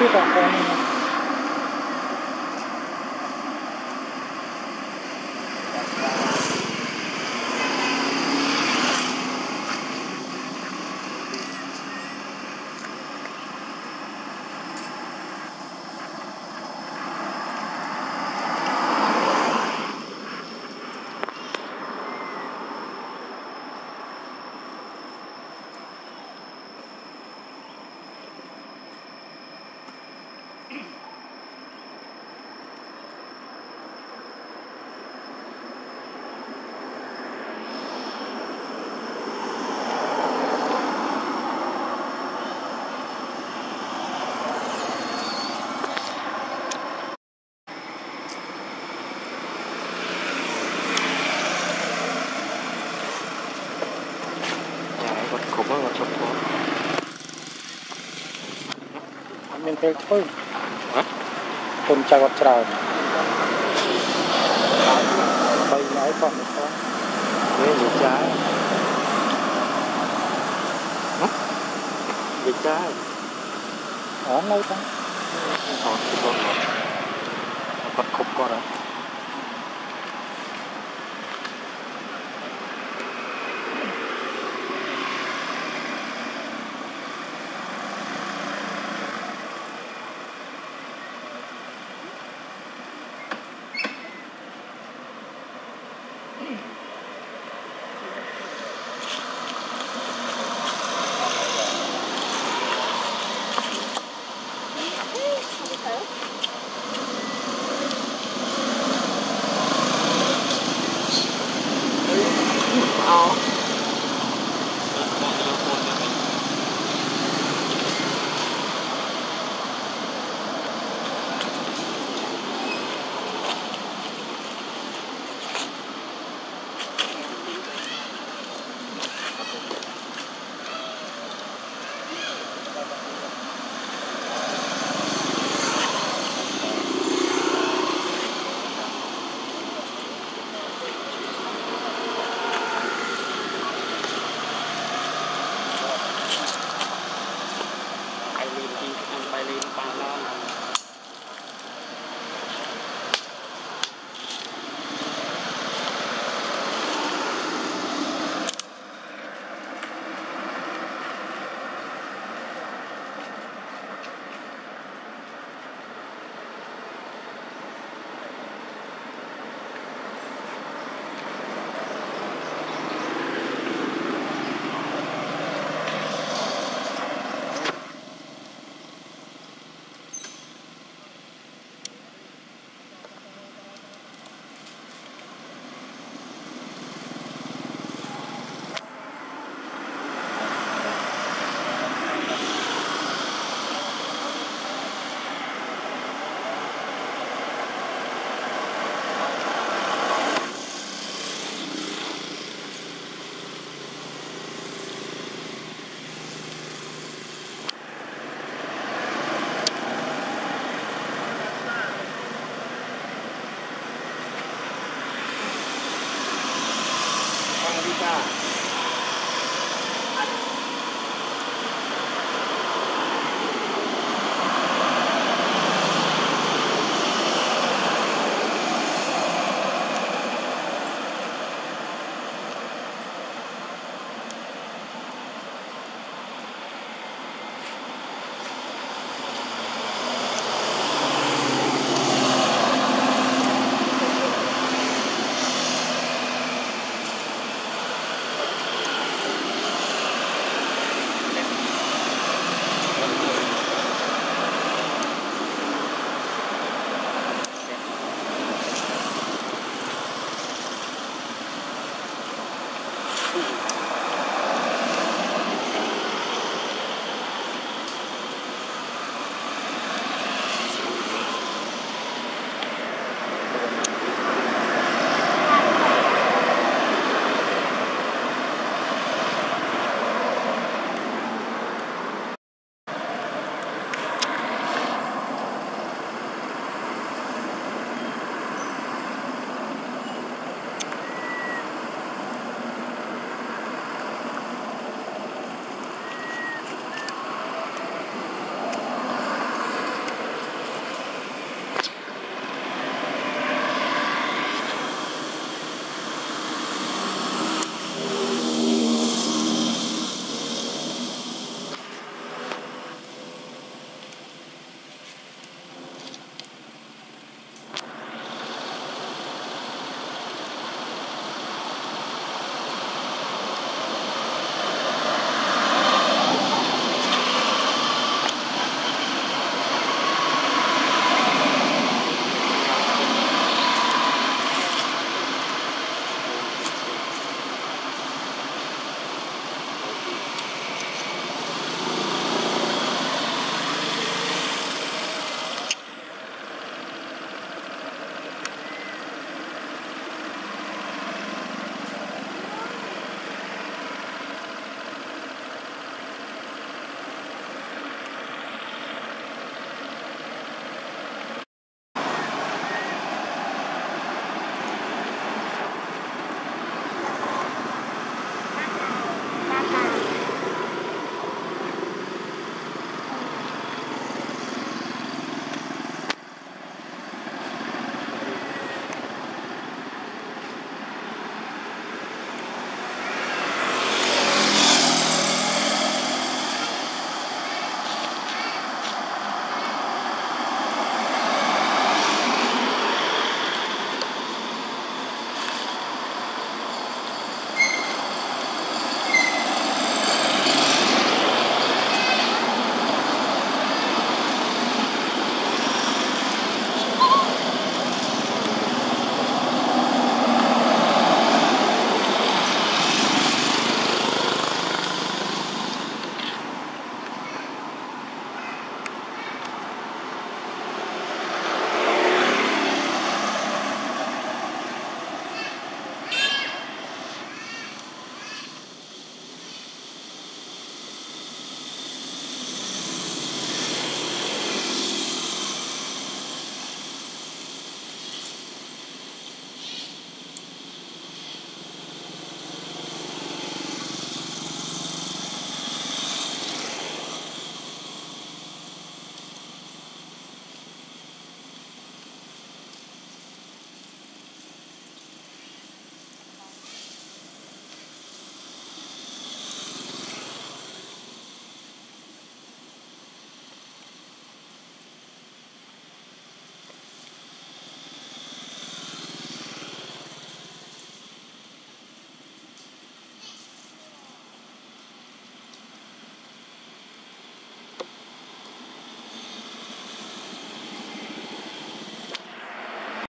ที่บอ ហ្នឹងគាត់គ្រប់ហើយគាត់ឈប់គាត់អត់មានពេលធ្វើហ៎គុណចៅអត់ច្រើនបីណៃផងមិនផងវានិយាយនិយាយអត់នៅតាអត់គាត់គាត់គ្រប់គាត់ហើ